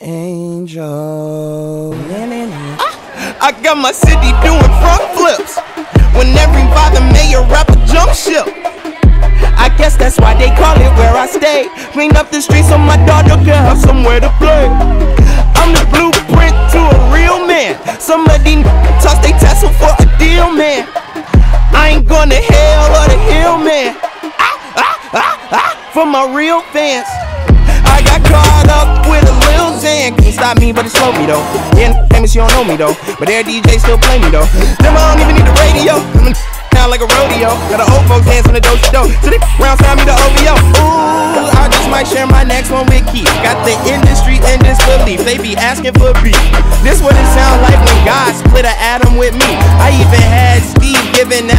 Angel. I got my city doing front flips. When every father mayor rapper jump ship. I guess that's why they call it where I stay. Clean up the streets so my daughter can have somewhere to play. I'm the blueprint to a real man. Some of these toss they tassel for a deal, man. I ain't going to hell or the hill, man. Ah, ah, ah, ah, for my real fans. I got caught up me, though. Yeah, famous, you don't know me though. But their DJ still play me though. Them I don't even need the radio. Sound like a rodeo. Got the old folks dance on the dope dope. So they round sound me the OVO. Ooh, I just might share my next one with Keef. Got the industry in disbelief. They be asking for beef. This it sound like when God split an atom with me.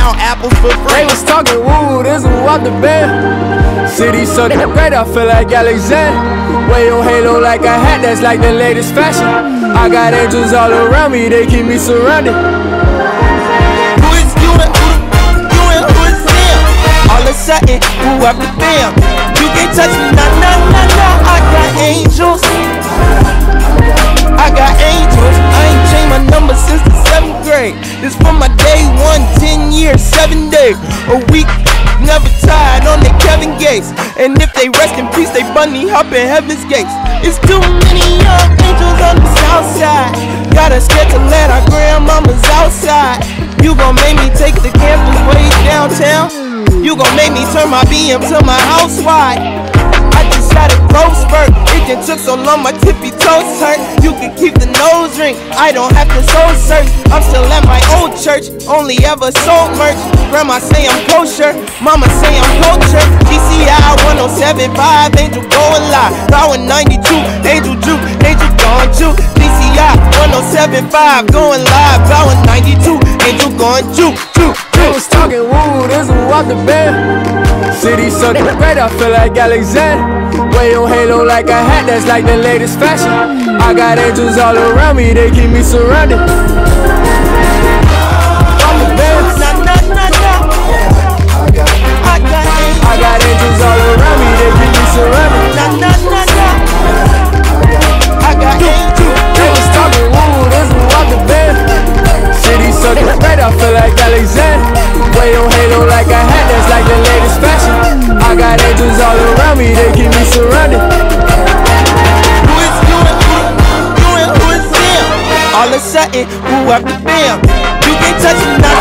Giving apples for free. They was talking woo, this was what the band. City so great, I feel like Alexander. Way on Halo like a hat, that's like the latest fashion. I got angels all around me, they keep me surrounded. Who is you and who, you and who is them? All of a sudden, who after them? You can't touch me, nah, nah, nah, nah. My day one, ten years, seven days, a week. Never tired on the Kevin Gates. And if they rest in peace, they bunny hop in heaven's gates. It's too many young angels on the south side. Got us scared to let our grandmamas outside. You gon' make me take the campus way downtown. You gon' make me turn my BM to my house wide. I just had a growth spurt. It just took so long, my tippy toes hurt. You can keep the nose ring. I don't have to soul search. I'm still at my old church. Only ever sold merch. Grandma say I'm kosher. Mama say I'm culture. GCI 1075. Angel going live. Power 92. Angel Juke. Angel gone Juke. DCI 1075. Going live. Power 92. Angel gone Juke. Juke. Juke. was talking woo, this was what the band. City so great, I feel like Alexander. Way on Halo like a hat, that's like the latest fashion. I got angels all around me, they keep me surrounded. I got angels all around me, they keep me surrounded. Who is, who is them? All of a sudden, who have the bill? You can't touch me now.